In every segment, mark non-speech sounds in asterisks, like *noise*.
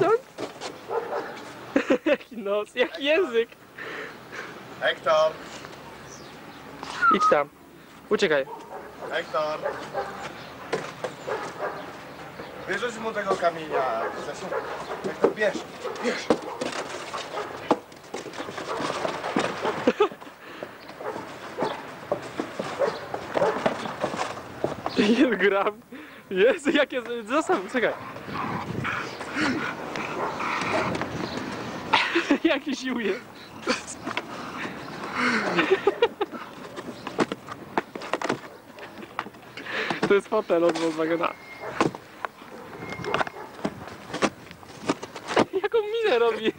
stąd? *laughs* Jaki nos, jaki język. Hektor, Idź tam. Uciekaj. Hektor. Bierzesz mu tego kamienia. Hektor, bierz, bierz. Jest gram. Jezu, jakie... Zostaw, czekaj. Jaki sił jest. To jest fotel od Volkswagena. Jaką minę robi?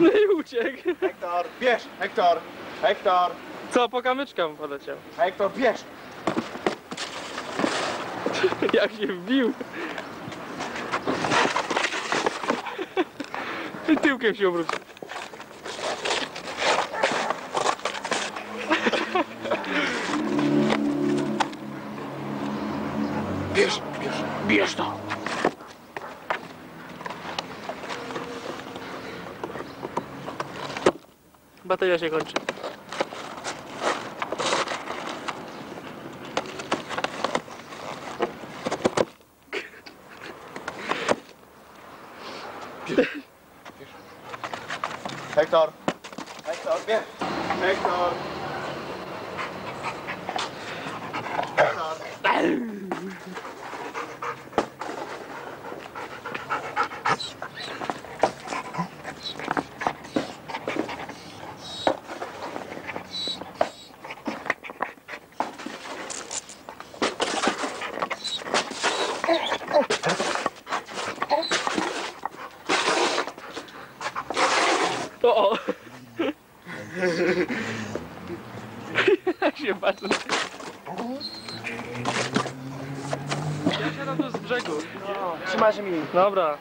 No i uciekł. Hektor, bierz, Hektor, Hektor, Co, po kamyczkam poleciał. Hektor, bierz. *laughs* Jak się wbił. I tyłkiem się obrócił. Bierz, bierz, bierz to. Bateria się kończy. Hektor, Hektor, bierz. Hektor. O, *laughs* o. Jak się patrzy. Ja siadam tu z brzegu. Trzymasz mi. Dobra.